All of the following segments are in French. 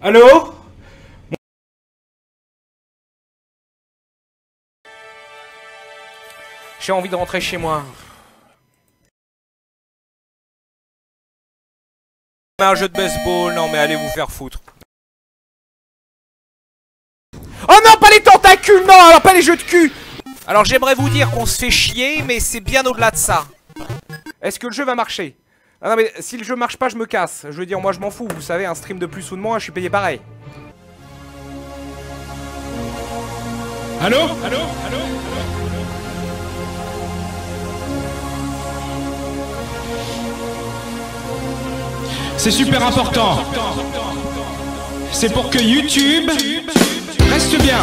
Allô J'ai envie de rentrer chez moi. Un jeu de baseball, non mais allez vous faire foutre. Oh non, pas les tentacules, non, alors pas les jeux de cul Alors j'aimerais vous dire qu'on se fait chier, mais c'est bien au-delà de ça. Est-ce que le jeu va marcher? Ah non mais si le jeu marche pas, je me casse. Je veux dire, moi je m'en fous, vous savez, un stream de plus ou de moins, je suis payé pareil. Allô Allô Allô C'est super important. C'est pour que YouTube reste bien.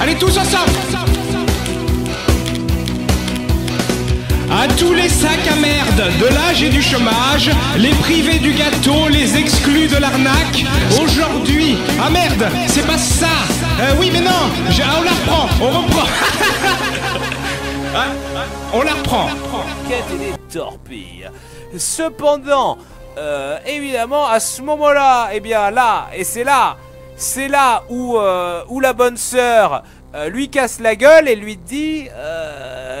Allez tous ensemble À tous les sacs à merde de l'âge et du chômage, les privés du gâteau, les exclus de l'arnaque, aujourd'hui... Ah merde, c'est pas ça Euh, Oui mais non, ah, on la reprend, on reprend Ah, On la reprend Quête des. Cependant, euh, évidemment, à ce moment-là, eh bien là, et c'est là, c'est là où, euh, où la bonne sœur lui casse la gueule et lui dit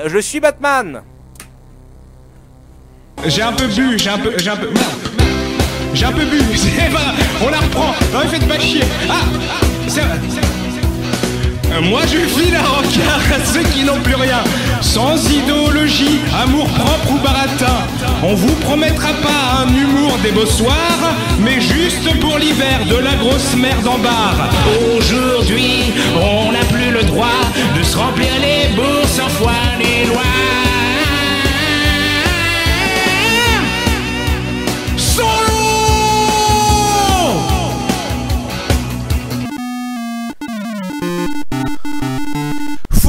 Je suis Batman. J'ai un peu bu, j'ai un peu... J'ai un peu... J'ai un peu bu, pas... On la reprend. Non mais faites pas chier. Ah. Euh, Moi je file un rencard à ceux qui n'ont plus rien. Sans idéologie, amour propre ou baratin. On vous promettra pas un humour des beaux soirs Mais juste pour l'hiver de la grosse merde en barre. Aujourd'hui, on n'a plus le droit De se remplir les bourses en foi les lois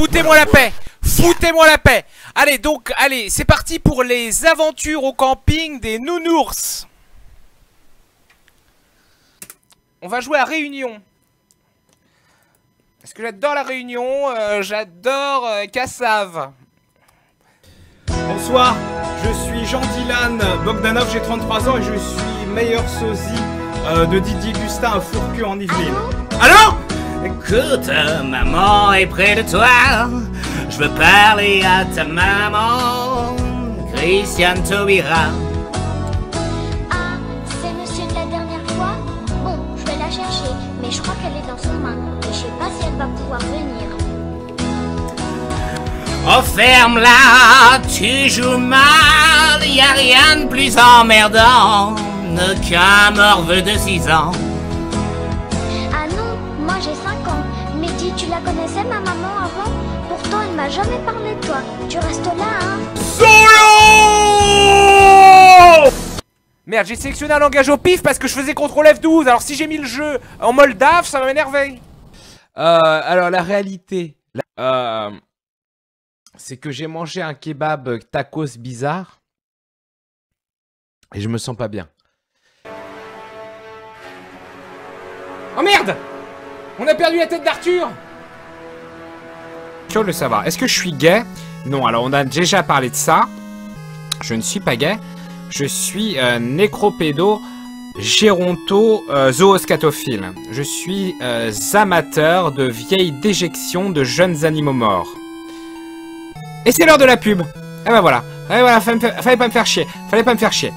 Foutez-moi la paix Foutez-moi la paix Allez, donc, allez, c'est parti pour les aventures au camping des nounours. On va jouer à Réunion. Parce que j'adore la Réunion, euh, j'adore euh, Cassave. Bonsoir, je suis Jean Dylan Bogdanov, j'ai 33 ans et je suis meilleur sosie euh, de Didier Gustin à Fourcu en Yvelines. Allô? Écoute, maman est près de toi. Je veux parler à ta maman, Christiane Taubira. Ah, c'est monsieur de la dernière fois Bon, je vais la chercher, mais je crois qu'elle est dans son bain. Et je sais pas si elle va pouvoir venir. Oh, ferme-la, tu joues mal, y a rien de plus emmerdant qu'un morveux de 6 ans. Tu la connaissais ma maman avant Pourtant elle m'a jamais parlé de toi. Tu restes là, hein Merde, j'ai sélectionné un langage au pif parce que je faisais CTRL F12. Alors si j'ai mis le jeu en moldave, ça va m'énerver. Euh, alors la réalité, euh, c'est que j'ai mangé un kebab tacos bizarre et je me sens pas bien. Oh merde On a perdu la tête d'Arthur Curieux de le savoir. Est-ce que je suis gay? Non, alors on a déjà parlé de ça. Je ne suis pas gay. Je suis euh, nécropédo géronto euh, zooscatophile. Je suis euh, amateur de vieilles déjections de jeunes animaux morts. Et c'est l'heure de la pub. Eh ben voilà. Eh voilà, fallait, me faire- fallait pas me faire chier. Fallait pas me faire chier.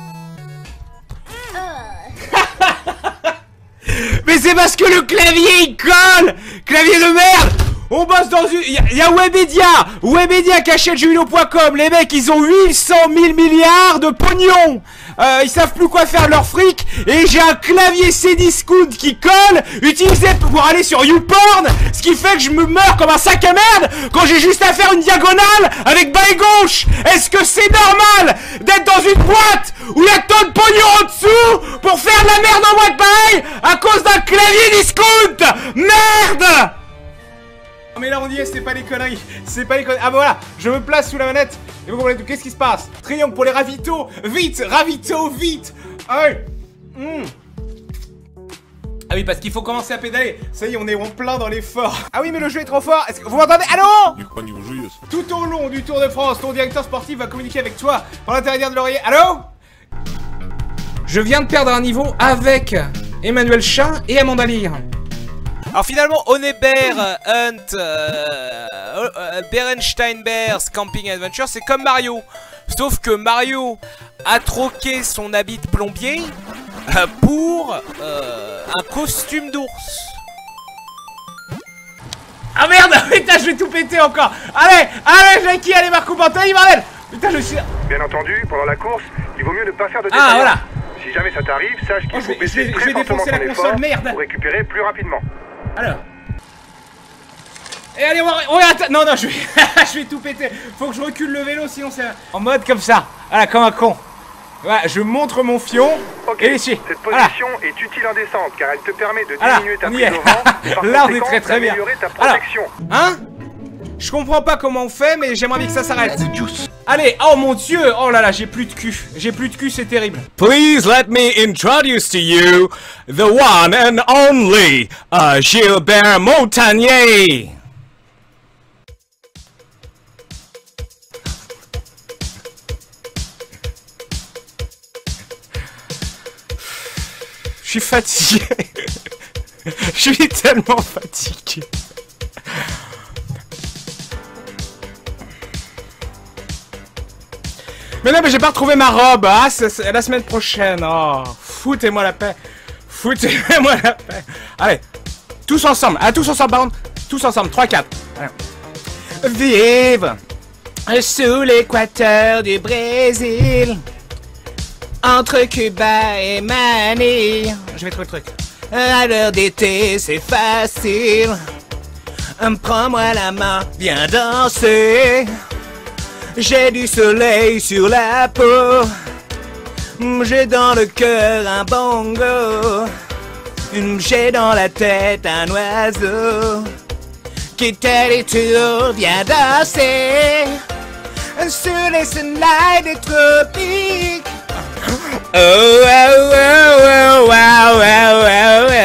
Mais c'est parce que le clavier il colle Clavier de merde On bosse dans une... Il y a- Webedia. Webedia jeuxvideo.com Les mecs ils ont 800 000 milliards de pognon. Euh, Ils savent plus quoi faire leur fric. Et j'ai un clavier Cdiscount qui colle Utilisé pour aller sur YouPorn. Ce qui fait que je me meurs comme un sac à merde Quand j'ai juste à faire une diagonale avec bas et gauche. Est-ce que c'est normal d'être dans une boîte où il y a tant de pognon en dessous pour faire de la merde en boîte pareil à cause d'un clavier discount Merde Non mais là on y est, c'est pas les conneries, c'est pas les conneries. Ah bah voilà, je me place sous la manette et vous comprenez tout. Qu'est-ce qui se passe? Triangle pour les ravitaux, vite, ravitaux, vite Allez Hmm. Ah oui, parce qu'il faut commencer à pédaler. Ça y est, on est en plein dans l'effort. Ah oui, mais le jeu est trop fort. Est-ce que vous m'entendez? Allô? Tout au long du Tour de France, ton directeur sportif va communiquer avec toi par l'intermédiaire de l'oreiller. Allô? Je viens de perdre un niveau avec Emmanuel Chat et Amanda Lear. Alors finalement, Honeybear Hunt, euh, euh, Berenstein Bears Camping Adventure, c'est comme Mario. Sauf que Mario a troqué son habit de plombier euh, pour euh, un costume d'ours. Ah merde Putain, je vais tout péter encore Allez Allez, Jackie, allez, Marco Pantani, bordel Putain, je suis... Bien entendu, pendant la course, il vaut mieux ne pas faire de Ah, voilà. Si jamais ça t'arrive, sache qu'il Oh, je faut vais- baisser je vais- très fortement défoncer la ton console, effort merde. pour récupérer plus rapidement. Alors. Et allez, on va... on va atta- Non, non, je vais... je vais tout péter Faut que je recule le vélo, sinon c'est... En mode comme ça Voilà, comme un con Voilà, je montre mon fion Ok, et l'essuie cette Voilà position est utile en descente car elle te permet de Voilà, diminuer ta prise est. au vent Là, on est très, très bien. ta Alors. protection. Hein? Je comprends pas comment on fait, mais j'aimerais bien que ça s'arrête. Allez, oh mon dieu Oh là là, j'ai plus de cul. J'ai plus de cul, c'est terrible. Please let me introduce to you the one and only uh, Gilbert Montagnier. Je suis fatigué. Je suis tellement fatigué. Mais non, mais j'ai pas retrouvé ma robe. Ah, c'est la semaine prochaine. Oh, foutez-moi la paix. Foutez-moi la paix. Allez, tous ensemble. Ah, tous ensemble. Tous ensemble. 3, 4. Vive sous l'équateur du Brésil. Entre Cuba et Manille. Je vais trouver le truc. À l'heure d'été, c'est facile. Prends-moi la main, viens danser. J'ai du soleil sur la peau. Hum, J'ai dans le cœur un bongo. Hum, J'ai dans la tête un oiseau. Quitte les tours, viens danser. Sur les sunlights des tropiques. Oh, oh, oh, oh, oh, oh, oh, oh.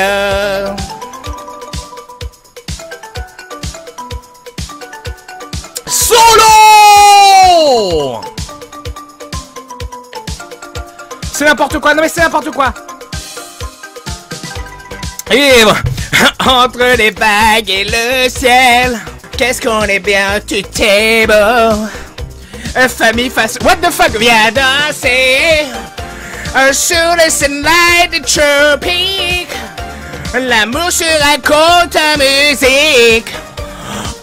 N'importe quoi, non mais c'est n'importe quoi. Libre Entre les vagues et le ciel Qu'est-ce qu'on est bien, tu t'es beau. Famille face... What the fuck Viens danser. Sur les sunlight des tropiques L'amour se raconte en musique.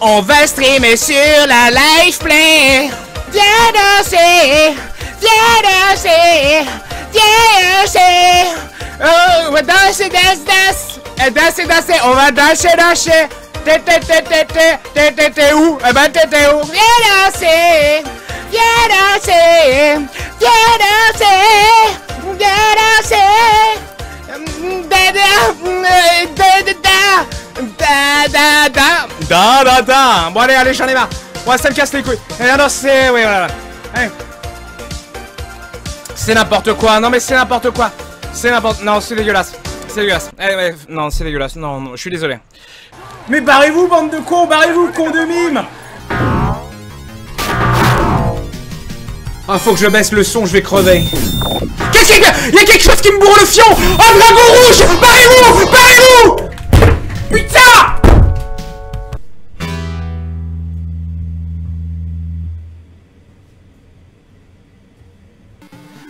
On va streamer sur la live play. Viens danser, viens danser, yeah, she. Hein, oh, we're dancing, eh, dance, dance. And dancing, dancing. On va danser, danser. Tété, tété, tété, tété, où? Eh ben, tété, où? Viens danser. Viens danser. Viens danser. Viens danser. Da, da, da, da, da, da. Da, da, da. Bon, allez, allez, j'en ai marre. Bon, ça me casse les couilles. Viens danser, oui, voilà. Allez. Hein. C'est n'importe quoi. Non mais c'est n'importe quoi. C'est n'importe non c'est dégueulasse. C'est dégueulasse. Allez ouais non c'est dégueulasse. Non non je suis désolé. Mais barrez-vous bande de cons barrez-vous con de mime. Ah faut que je baisse le son je vais crever. Qu'est-ce qu'il y a? Il y a quelque chose qui me bourre le fion. Un dragon rouge. Barrez-vous Barrez-vous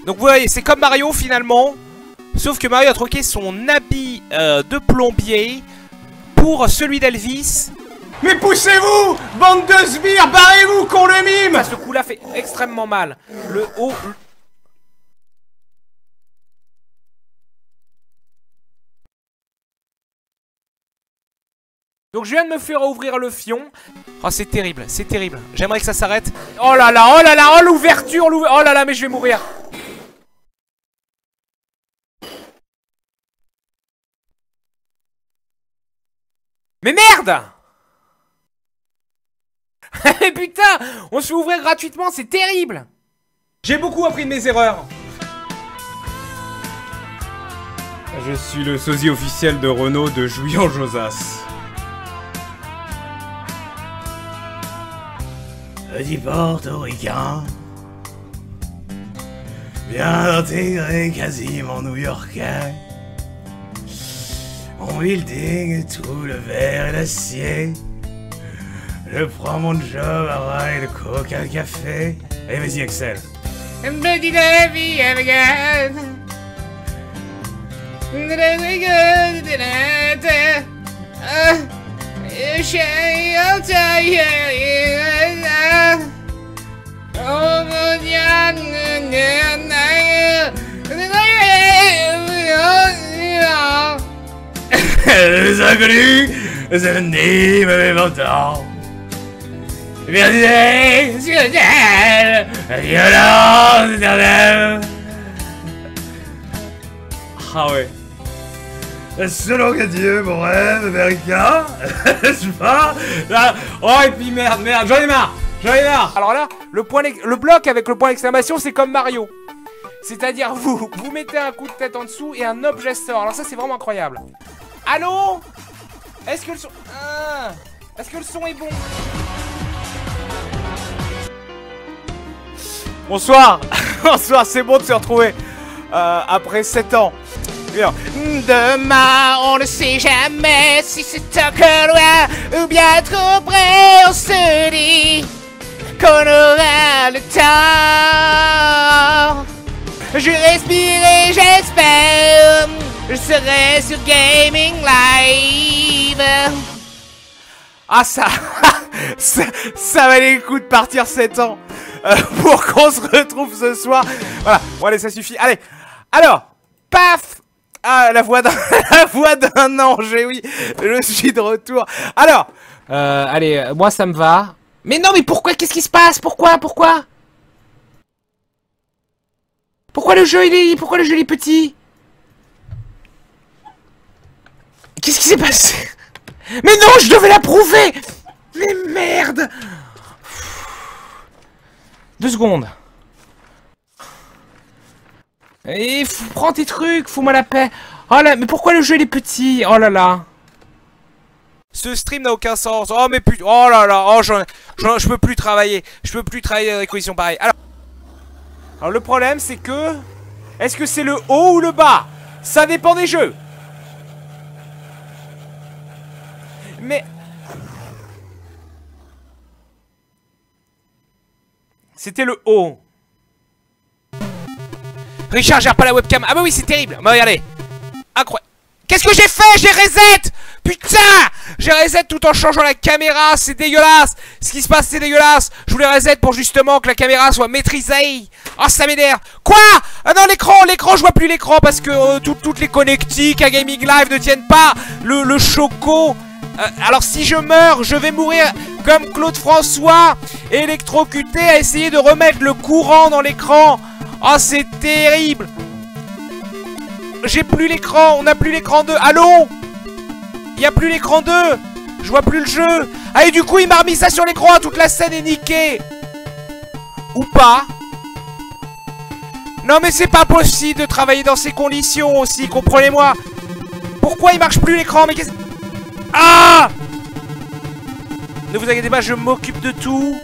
Donc vous voyez, c'est comme Mario finalement. Sauf que Mario a troqué son habit euh, de plombier pour celui d'Elvis. Mais poussez-vous Bande de sbires Barrez-vous con le mime Ah, ce coup-là fait extrêmement mal. Le haut... Donc je viens de me faire ouvrir le fion. Oh c'est terrible, c'est terrible. J'aimerais que ça s'arrête. Oh là là, oh là là, oh l'ouverture, l'ouverture. Oh là là, mais je vais mourir. Mais merde Mais putain On se fait ouvrir gratuitement, c'est terrible J'ai beaucoup appris de mes erreurs Je suis le sosie officiel de Renault de Jouy-en-Josas. Petit portoricain, bien intégré, quasiment new-yorkais. Mon building, tout le verre et l'acier. Je prends mon job à rail, le coca, le café. Allez, vas-y, Axel. Petite me m'entendent. Vérité, ciel, violence. Ah ouais. Selon que Dieu, mon rêve américain, n'est-ce pas Oh, et puis merde, merde, j'en ai marre J'en ai marre Alors là, le, point le bloc avec le point d'exclamation, c'est comme Mario. C'est-à-dire, vous, vous mettez un coup de tête en dessous et un objet sort. Alors ça, c'est vraiment incroyable. Allô Est-ce que le son... Ah Est-ce que le son est bon Bonsoir Bonsoir, c'est bon de se retrouver euh, après 7 ans. Bien. Demain, on ne sait jamais si c'est encore loin ou bien trop près. On se dit qu'on aura le temps. Je respire et j'espère. Je serai sur Gaming Live. Ah ça, ça, ça valait le coup de partir 7 ans euh, pour qu'on se retrouve ce soir. Voilà, bon allez, ça suffit. Allez, alors, paf Ah, la voix d'un, la voix d'un ange, eh oui, je suis de retour. Alors, euh, allez, euh, moi ça me va. Mais non, mais pourquoi? Qu'est-ce qui se passe? Pourquoi? Pourquoi? Pourquoi le jeu il est, pourquoi le jeu il est petit? Qu'est-ce qui s'est passé? Mais non, je devais l'approuver Mais merde Deux secondes. Et f- prends tes trucs, fous-moi la paix. Oh là, mais pourquoi le jeu il est petit? Oh là là. Ce stream n'a aucun sens. Oh mais putain, oh là là, oh j'en- je peux plus travailler. Je peux plus travailler dans des conditions pareilles. Alors, alors le problème c'est que, est-ce que c'est le haut ou le bas? Ça dépend des jeux. Mais C'était le haut. Richard gère pas la webcam. Ah bah oui, c'est terrible. Bah regardez. Incroyable. Qu'est-ce que j'ai fait? J'ai reset! Putain! J'ai reset tout en changeant la caméra, c'est dégueulasse. Ce qui se passe, c'est dégueulasse. Je voulais reset pour justement que la caméra soit maîtrisée. Ah, ça m'énerve. Quoi? Ah non, l'écran L'écran, je vois plus l'écran parce que euh, tout- toutes les connectiques à Gaming Live ne tiennent pas. Le choco Euh, Alors si je meurs, je vais mourir comme Claude François Électrocuté à essayer de remettre le courant dans l'écran Oh, c'est terrible j'ai plus l'écran, on n'a plus l'écran 2. Allô? Il a plus l'écran 2. Je vois plus le jeu. Ah du coup, il m'a remis ça sur l'écran, toute la scène est niquée. Ou pas Non mais c'est pas possible de travailler dans ces conditions aussi, comprenez-moi. Pourquoi il marche plus l'écran? Mais qu'est-ce Ah Ne vous inquiétez pas, je m'occupe de tout.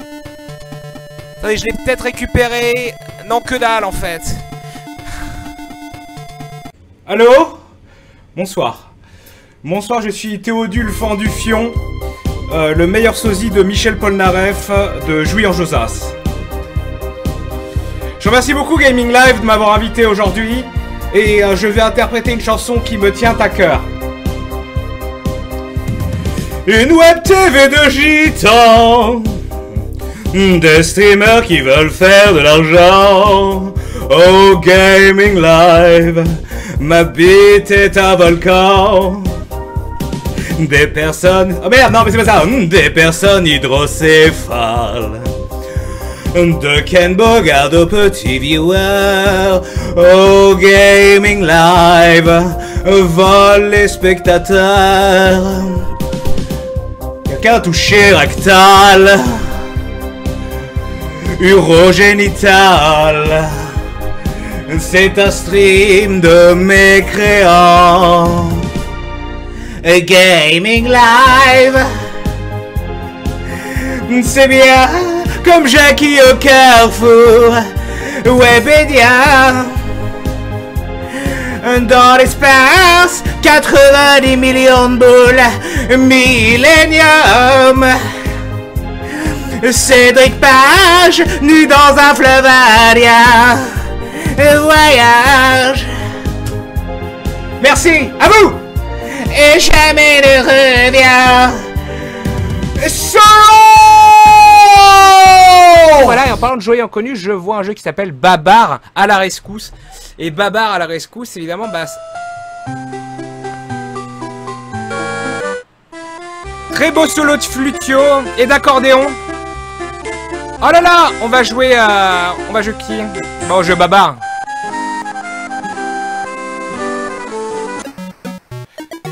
Attendez, je l'ai peut-être récupéré. Non, que dalle en fait. Allô? Bonsoir. Bonsoir, je suis Théodule Fendufion, euh, le meilleur sosie de Michel Polnareff de Jouy en Josas. Je remercie beaucoup Gaming Live de m'avoir invité aujourd'hui et euh, je vais interpréter une chanson qui me tient à cœur. Une web TV de gitans. Des streamers qui veulent faire de l'argent. Oh Gaming Live. Ma bite est un volcan. Des personnes... Oh merde, non mais c'est pas ça. Des personnes hydrocéphales. De Ken Bogard au petit viewer. Oh Gaming Live. Vole les spectateurs A touché rectal Urogénital C'est un stream de mécréants Gaming Live. C'est bien comme Jackie au carrefour. Webedia dans l'espace, 90 millions de boules, Millennium. Cédric Page, nu dans un fleuve indien, voyage. Merci, à vous et jamais ne revient. Solo Voilà, et en parlant de joueurs inconnus, je vois un jeu qui s'appelle Babar à la rescousse. Et Babar à la rescousse, évidemment, bah... Très beau solo de flutio et d'accordéon. Oh là là On va jouer à... On va jouer qui? Bon, on joue Babar.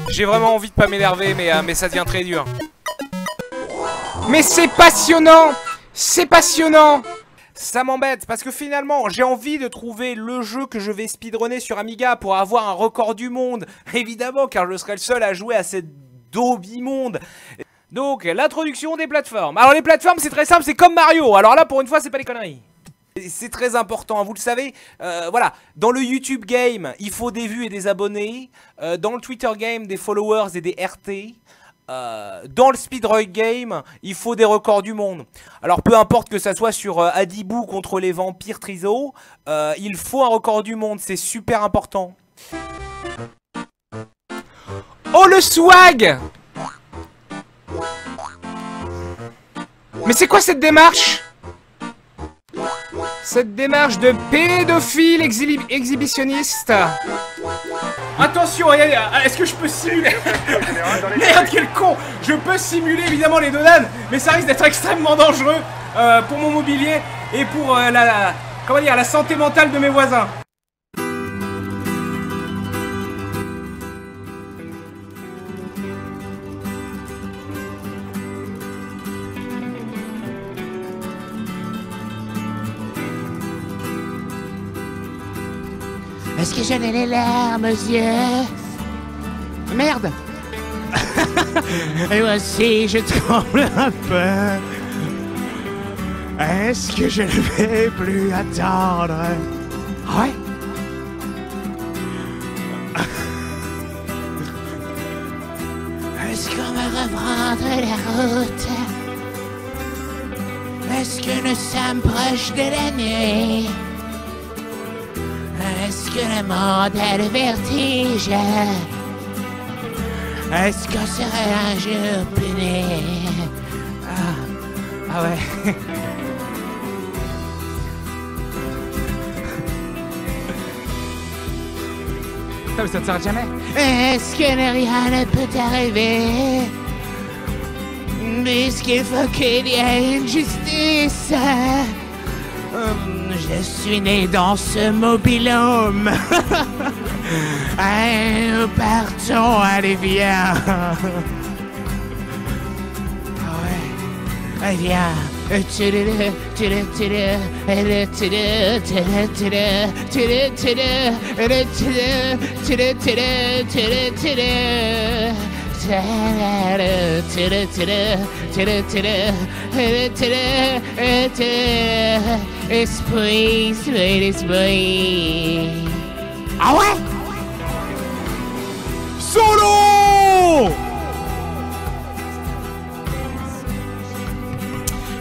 J'ai vraiment envie de pas m'énerver, euh, mais ça devient très dur. Mais c'est passionnant C'est passionnant ça m'embête parce que finalement j'ai envie de trouver le jeu que je vais speedrunner sur Amiga pour avoir un record du monde. Évidemment car je serai le seul à jouer à cette dobi monde. Donc l'introduction des plateformes. Alors les plateformes c'est très simple, c'est comme Mario. Alors là pour une fois c'est pas des conneries. C'est très important, vous le savez, euh, voilà, dans le YouTube game, il faut des vues et des abonnés, euh, dans le Twitter game, des followers et des RT, euh, dans le speedrun game, il faut des records du monde. Alors peu importe que ça soit sur Adibou contre les vampires Triso, il faut un record du monde, c'est super important. Oh le swag Mais c'est quoi cette démarche? Cette démarche de pédophile exhibitionniste? Attention, est-ce que je peux simuler Merde, quel con Je peux simuler évidemment les donanes, mais ça risque d'être extrêmement dangereux euh, pour mon mobilier et pour euh, la, comment dire, la santé mentale de mes voisins. Est-ce que j'en ai les larmes aux yeux. Merde. Et moi aussi, je tremble un peu. Est-ce que je ne vais plus attendre? Ouais. Est-ce qu'on va reprendre la route? Est-ce que nous sommes proches de la nuit? Est-ce que le monde a le vertige? Est-ce qu'on serait un jour puni ah. ah ouais. Putain, mais ça ne s'arrête jamais. Est-ce que rien ne peut arriver Puisqu'il faut qu'il y ait une justice. Hum, je suis né dans ce mobilhome. Allez, nous partons, allez, viens. Ah ouais, allez, viens. Ah ouais Solo!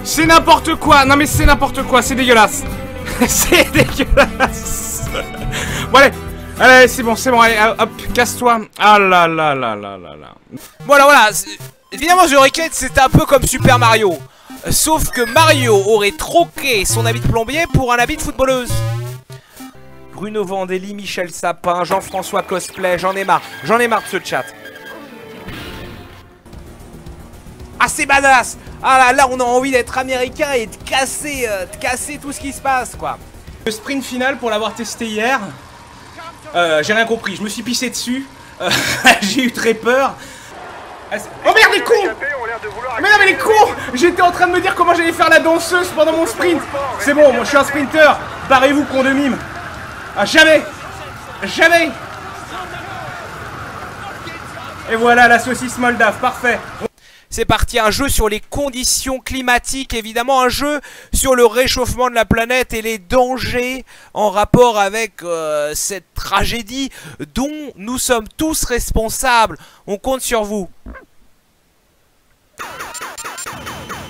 C'est n'importe quoi. Non mais c'est n'importe quoi, c'est dégueulasse. C'est dégueulasse. Bon allez Allez, c'est bon, c'est bon, allez, hop, casse-toi Ah là là là là là là Voilà, voilà Évidemment, The Requête, c'est un peu comme Super Mario Sauf que Mario aurait troqué son habit de plombier pour un habit de footballeuse. Bruno Vandeli, Michel Sapin, Jean-François Cosplay, j'en ai marre. J'en ai marre de ce chat. Ah c'est badass Ah là là on a envie d'être américain et de casser, euh, de casser tout ce qui se passe quoi. Le sprint final pour l'avoir testé hier, euh, j'ai rien compris, je me suis pissé dessus, euh, j'ai eu très peur. Oh merde les cons! Mais non mais les cons! J'étais en train de me dire comment j'allais faire la danseuse pendant mon sprint. C'est bon, moi je suis un sprinter. Barrez-vous con de mime. Ah jamais! Jamais! Et voilà la saucisse moldave, parfait C'est parti, un jeu sur les conditions climatiques, évidemment, un jeu sur le réchauffement de la planète et les dangers en rapport avec euh, cette tragédie dont nous sommes tous responsables. On compte sur vous.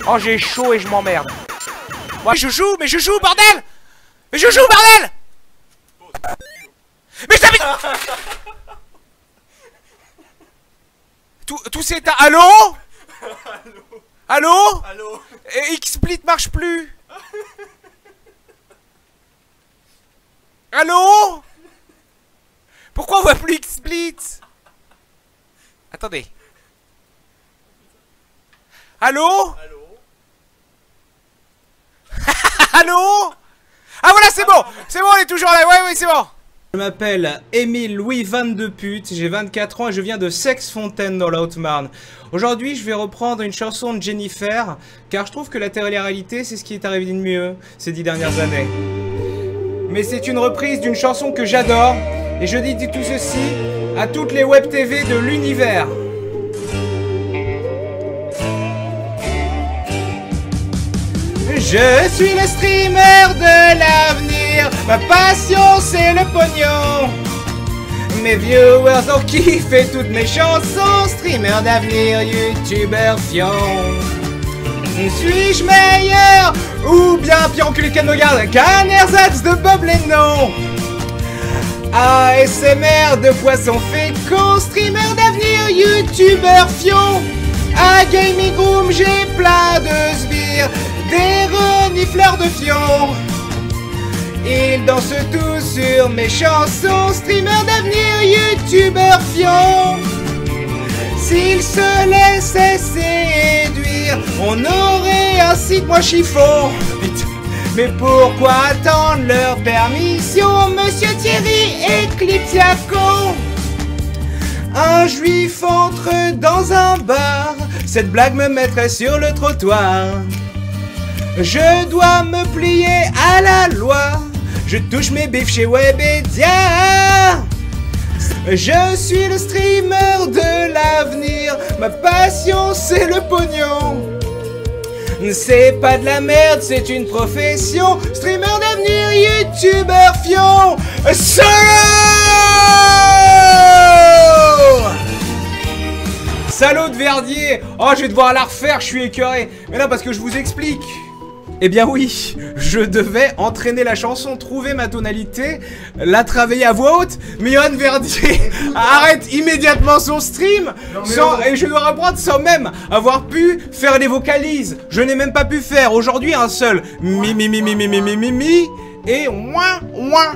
Oh, j'ai chaud et je m'emmerde. Ouais, je joue, mais je joue, bordel Mais je joue, bordel Mais je t'avais... Tout, tout s'est... Allô? Allô Allô Et XSplit marche plus Allô Pourquoi on voit plus XSplit Attendez. Allô Allô Ah voilà, c'est bon C'est bon, on est toujours là, ouais, ouais, c'est bon Je m'appelle Émile Louis 22 pute, j'ai 24 ans et je viens de Sex-Fontaine dans la Haute-Marne. Aujourd'hui, je vais reprendre une chanson de Jennifer, car je trouve que la télé-réalité, c'est ce qui est arrivé de mieux ces dix dernières années. Mais c'est une reprise d'une chanson que j'adore, et je dis tout ceci à toutes les web TV de l'univers. Je suis le streamer de l'avenir, ma passion c'est le pognon. Mes viewers ont kiffé toutes mes chansons, streamer d'avenir, youtubeur fion. Suis-je meilleur ou bien pire enculé qu'un regarde qu'un ersatz de Bob Lennon? ASMR de poisson fécond, streamer d'avenir, youtubeur fion. À Gaming Room, j'ai plein de sbires, des renifleurs de fion. Ils dansent tous sur mes chansons, streamer d'avenir, youtubeur fion. S'ils se laissaient séduire, on aurait un site moins chiffon. Mais pourquoi attendre leur permission, monsieur Thierry Eclipsiaco Un juif entre dans un bar, cette blague me mettrait sur le trottoir. Je dois me plier à la loi, je touche mes bifs chez Webedia. Je suis le streamer de l'avenir, ma passion c'est le pognon. C'est pas de la merde, c'est une profession. Streamer d'avenir, youtubeur fion. Solo Salaud de Verdier Oh, je vais devoir la refaire, je suis écœuré. Mais non, parce que je vous explique. Eh bien oui, je devais entraîner la chanson, trouver ma tonalité, la travailler à voix haute, mais Johan Verdier arrête immédiatement son stream, sans- et je dois reprendre sans même avoir pu faire les vocalises. Je n'ai même pas pu faire aujourd'hui un seul mi mi mi mi mi mi mi mi mi et ouin ouin.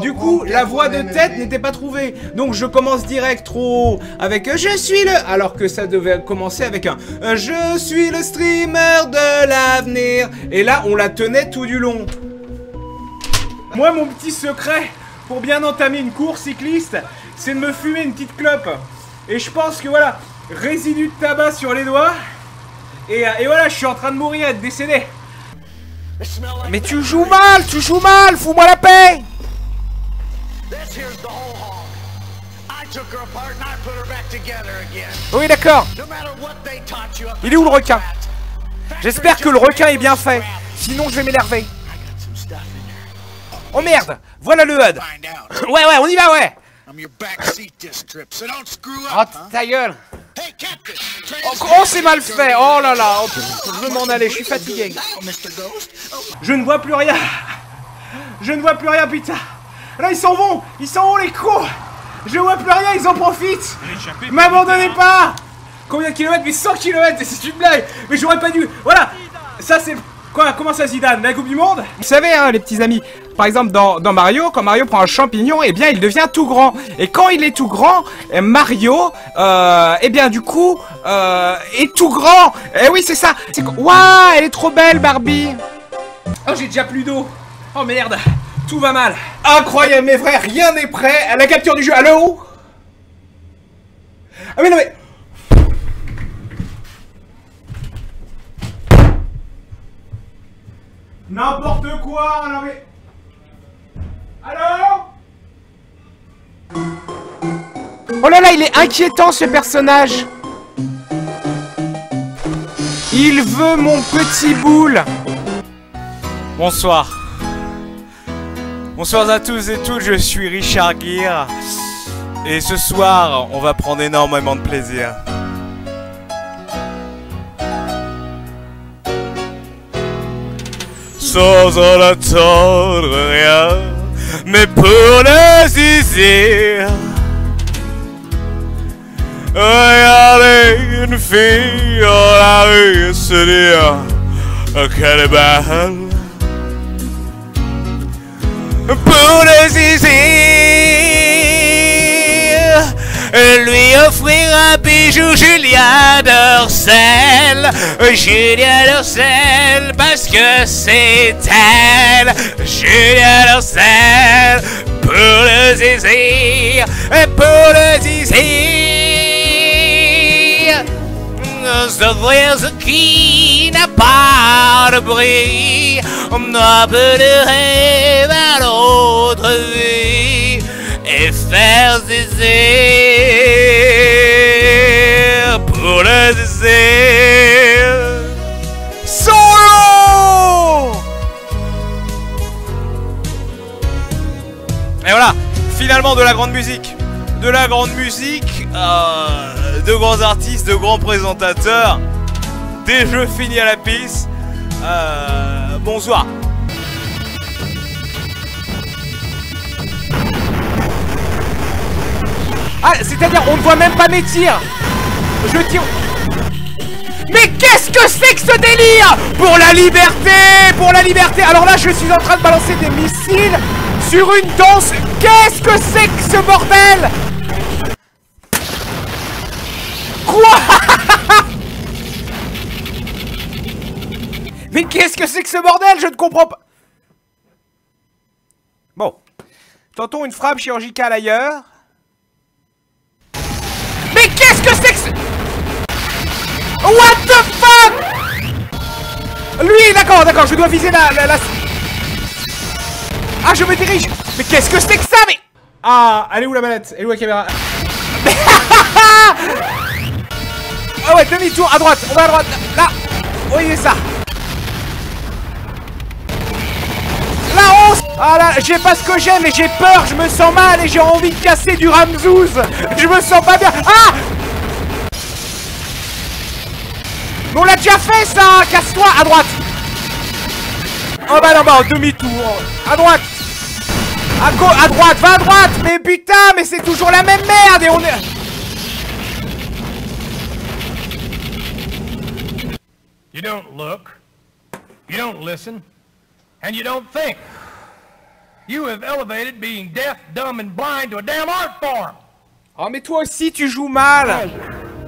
Du coup, la voix de tête n'était pas trouvée. Donc je commence direct trop avec je suis le alors que ça devait commencer avec un je suis le streamer de l'avenir et là on la tenait tout du long. Moi mon petit secret pour bien entamer une course cycliste, c'est de me fumer une petite clope. Et je pense que voilà, résidu de tabac sur les doigts et, euh, et voilà, je suis en train de mourir et de décéder. Mais tu joues mal, tu joues mal, fous-moi la paix Oui d'accord, il est où le requin J'espère que le requin est bien fait, sinon je vais m'énerver. Oh merde, voilà le HUD. Ouais ouais, on y va ouais. Oh ta gueule! Oh, oh, c'est mal fait. Oh là là. Oh, Je veux m'en aller, je suis fatigué. Oh, Je ne vois plus rien. Je ne vois plus rien, putain. Là, ils s'en vont. Ils s'en vont, les cons. Je vois plus rien, ils en profitent. M'abandonnez pas. Combien de kilomètres? Mais 100 kilomètres, c'est une blague. Mais j'aurais pas dû. Voilà. Ça, c'est. Quoi? Comment ça, Zidane? La Coupe du Monde? Vous savez, hein, les petits amis, par exemple, dans, dans Mario, quand Mario prend un champignon, eh bien, il devient tout grand. Et quand il est tout grand, eh, Mario, euh, eh bien, du coup, euh, est tout grand. Eh oui, c'est ça. Waouh, elle est trop belle, Barbie. Oh, j'ai déjà plus d'eau. Oh merde. Tout va mal. Incroyable, mes frères. Rien n'est prêt à la capture du jeu. Allô Ah, mais non, mais. N'importe quoi. Non, mais. Allô? Oh là là, il est inquiétant, ce personnage. Il veut mon petit boule Bonsoir. Bonsoir à tous et toutes, je suis Richard Gere. Et ce soir, on va prendre énormément de plaisir. Sans en attendre rien, mais pour le zizi. Regardez une fille dans la rue se dire qu'elle est belle. Pour le zizi, lui offrir un bijou Julien Dorcel. Julien Dorcel, parce que c'est elle. Julien Dorcel, pour le zizi, pour le zizi. S'offrir ce qui n'a pas de peu de rêve à l'autre vie, et faire zizir pour le zizir. Solo Et voilà, finalement de la grande musique. De la grande musique, euh, de grands artistes, de grands présentateurs, des jeux finis à la piste. Euh, bonsoir. Ah, c'est-à-dire, on ne voit même pas mes tirs. Je tire. Mais qu'est-ce que c'est que ce délire? Pour la liberté Pour la liberté Alors là, je suis en train de balancer des missiles sur une danse. Qu'est-ce que c'est que ce bordel Quoi Mais qu'est-ce que c'est que ce bordel? Je ne comprends pas. Bon. Tentons une frappe chirurgicale ailleurs. Mais qu'est-ce que c'est que ce... What the fuck? Lui, d'accord, d'accord, je dois viser la. Ah, je me dirige Mais qu'est-ce que c'est que ça, mais... Ah, elle est où la manette? Elle est où la caméra? Ah ouais, demi-tour, à droite, on va à droite, là Voyez ça Ah là, j'ai pas ce que j'aime et j'ai peur, je me sens mal et j'ai envie de casser du Ramzouz. Je me sens pas bien. Ah Mais on l'a déjà fait ça Casse-toi, à droite. Oh bah non, bah en demi-tour. À droite. À, go à droite, va à droite. Mais putain, mais c'est toujours la même merde et on est... You don't think. You have elevated being deaf, dumb, and blind to a damn art form. Oh mais toi aussi tu joues mal Hey,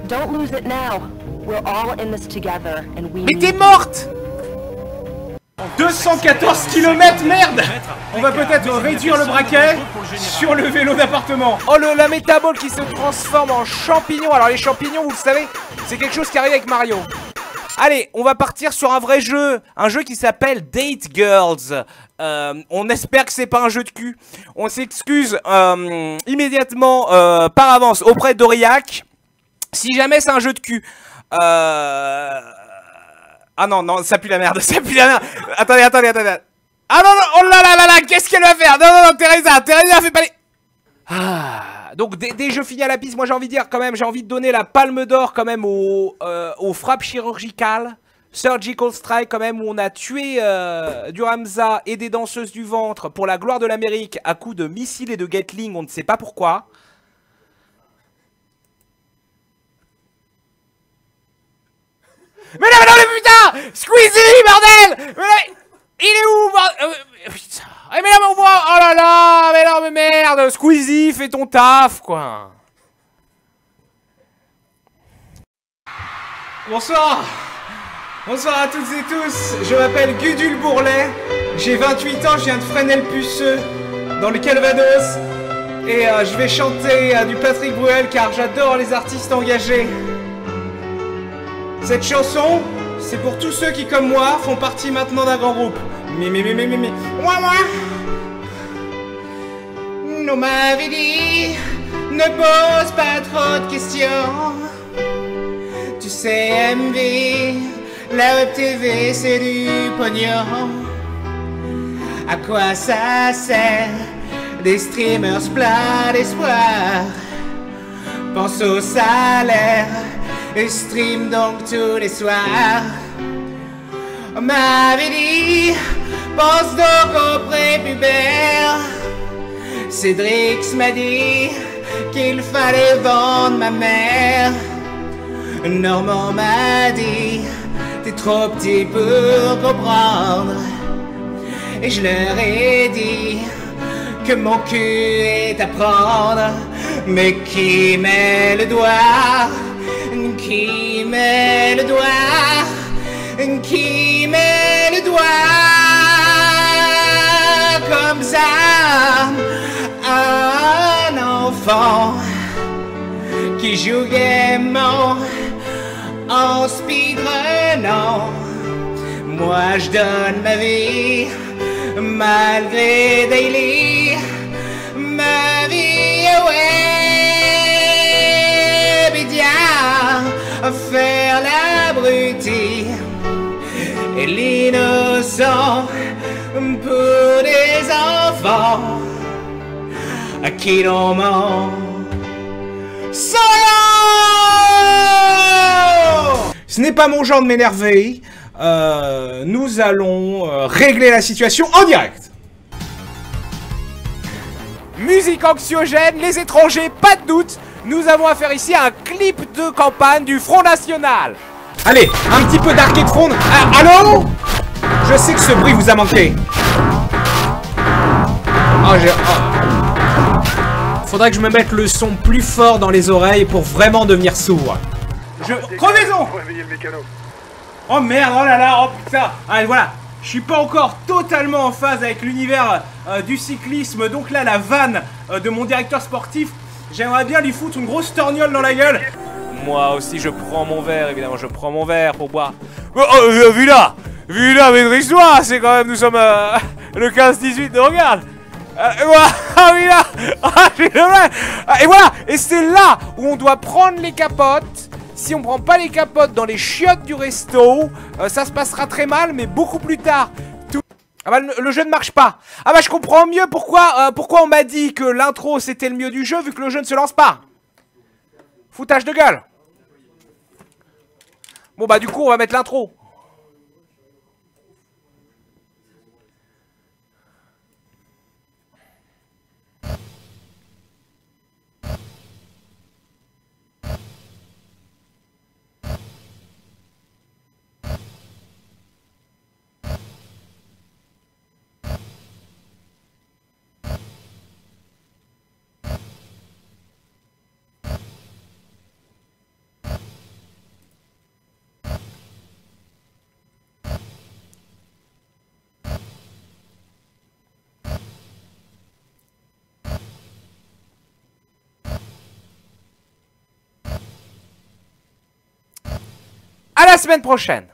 don't lose it now. We're all in this together, and we. Mais need t'es morte 214 km, merde On va peut-être réduire le braquet sur le vélo d'appartement. Oh, le, la métabole qui se transforme en champignon. Alors, les champignons, vous le savez, c'est quelque chose qui arrive avec Mario. Allez, on va partir sur un vrai jeu. Un jeu qui s'appelle Date Girls. Euh, on espère que c'est pas un jeu de cul. On s'excuse euh, immédiatement euh, par avance auprès d'Aurillac. Si jamais c'est un jeu de cul. Euh... Ah non, non, ça pue la merde, ça pue la merde. Attendez, attendez, attendez. Ah non, non, oh là là là là, qu'est-ce qu'elle va faire? Non, non, non, Teresa, Teresa, fais pas les... Ah, donc dès, que je finis à la piste, moi j'ai envie de dire quand même, j'ai envie de donner la palme d'or quand même aux, euh, aux frappes chirurgicales. Surgical Strike quand même, où on a tué euh, du Ramza et des danseuses du ventre pour la gloire de l'Amérique à coups de missiles et de Gatling, on ne sait pas pourquoi. Mais non, mais non, mais putain Squeezie, bordel Il est où, bordel euh, Putain Eh, mais non, mais on voit Oh là là Mais non, mais Squeezie, fais ton taf, quoi Bonsoir Bonsoir à toutes et tous, je m'appelle Gudule Bourlet, j'ai 28 ans, je viens de Fresnel-Puceux, dans le Calvados, et euh, je vais chanter euh, du Patrick Bruel car j'adore les artistes engagés. Cette chanson, c'est pour tous ceux qui, comme moi, font partie maintenant d'un grand groupe. Mi mi mi mi mi mi. Moi moi. On m'avait dit, ne pose pas trop de questions. Tu sais, MV, La web TV, c'est du pognon. À quoi ça sert Des streamers pleins d'espoir? Pense au salaire et stream donc tous les soirs. On m'avait dit, pense donc au prépubère. Cédric m'a dit qu'il fallait vendre ma mère. Normand m'a dit, t'es trop petit pour comprendre. Et je leur ai dit que mon cul est à prendre. Mais qui met le doigt? Qui met le doigt? Qui met le doigt? Comme ça Un enfant Qui joue gaiement En speedrunant Moi je donne ma vie Malgré Daily Ma vie ouais Bédia Faire l'abruti. Et l'innocent Pour des enfants Solo Ce n'est pas mon genre de m'énerver. Euh, nous allons euh, régler la situation en direct. Musique anxiogène, les étrangers, pas de doute. Nous avons affaire ici à un clip de campagne du Front National. Allez, un petit peu d'arcade front. Ah, allô? Je sais que ce bruit vous a manqué. Oh, j'ai... oh. Faudrait que je me mette le son plus fort dans les oreilles pour vraiment devenir sourd. Je... Crevaison. Oh merde, oh là là, oh putain Allez, voilà je suis pas encore totalement en phase avec l'univers euh, du cyclisme, donc là la vanne euh, de mon directeur sportif, j'aimerais bien lui foutre une grosse torgnole dans la gueule. Moi aussi, je prends mon verre, évidemment, je prends mon verre pour boire. Oh, oh, vu là Vu là, maîtrise-toi C'est quand même, nous sommes euh, le 15-18, de regarde Ah oui là Ah. Ah, Et voilà Et c'est là où on doit prendre les capotes. Si on prend pas les capotes dans les chiottes du resto, euh, ça se passera très mal, mais beaucoup plus tard. Ah bah le, le jeu ne marche pas. Ah bah je comprends mieux pourquoi, euh, pourquoi on m'a dit que l'intro c'était le mieux du jeu vu que le jeu ne se lance pas. Foutage de gueule. Bon bah du coup on va mettre l'intro. La semaine prochaine